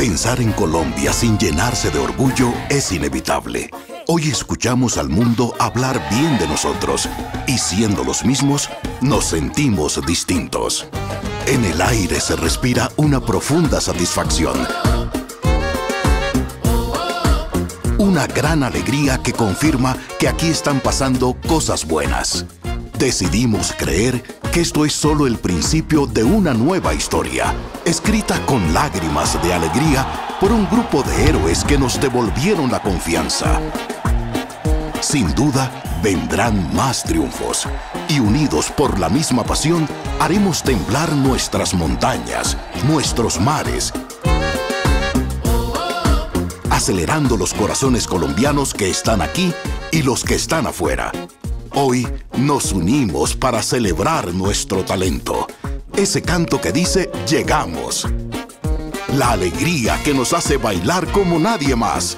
Pensar en Colombia sin llenarse de orgullo es inevitable. Hoy escuchamos al mundo hablar bien de nosotros y siendo los mismos, nos sentimos distintos. En el aire se respira una profunda satisfacción. Una gran alegría que confirma que aquí están pasando cosas buenas. Decidimos creer que esto es solo el principio de una nueva historia, escrita con lágrimas de alegría por un grupo de héroes que nos devolvieron la confianza. Sin duda, vendrán más triunfos y unidos por la misma pasión, haremos temblar nuestras montañas, nuestros mares, acelerando los corazones colombianos que están aquí y los que están afuera. Hoy nos unimos para celebrar nuestro talento. Ese canto que dice llegamos. La alegría que nos hace bailar como nadie más.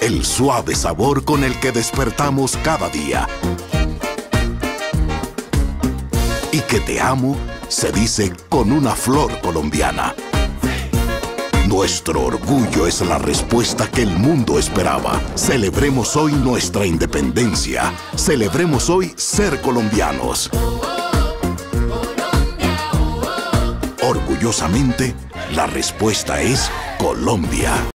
El suave sabor con el que despertamos cada día. Y que te amo se dice con una flor colombiana. Nuestro orgullo es la respuesta que el mundo esperaba. Celebremos hoy nuestra independencia. Celebremos hoy ser colombianos. Orgullosamente, la respuesta es Colombia.